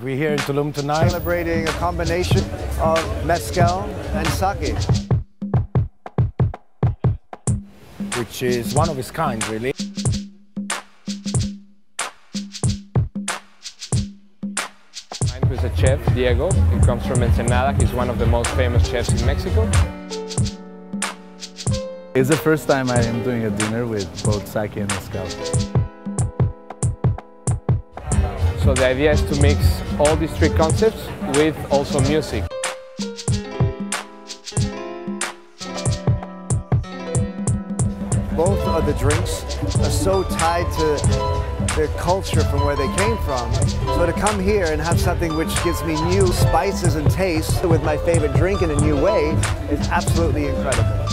We're here in Tulum tonight. Celebrating a combination of mezcal and sake. Which is one of its kind, really. Mine was a chef, Diego. He comes from Ensenada. He's one of the most famous chefs in Mexico. It's the first time I am doing a dinner with both sake and mezcal. So the idea is to mix all these three concepts with also music. Both of the drinks are so tied to their culture from where they came from. So to come here and have something which gives me new spices and tastes with my favorite drink in a new way is absolutely incredible.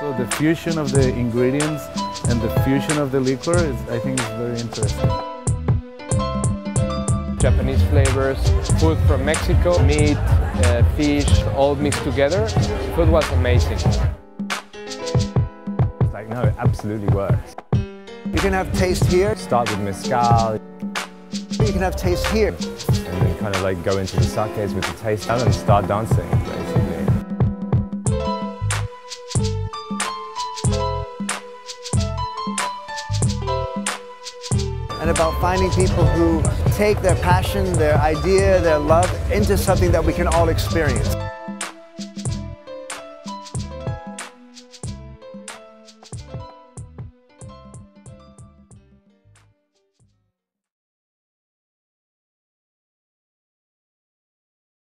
So the fusion of the ingredients and the fusion of the liquor is, I think, is very interesting. Japanese food from Mexico, meat, uh, fish, all mixed together. Food was amazing. It's like, no, it absolutely works. You can have taste here, Start with mezcal you can have taste here. and then kind of like go into the sakes with the taste and start dancing, and about finding people who take their passion, their idea, their love into something that we can all experience.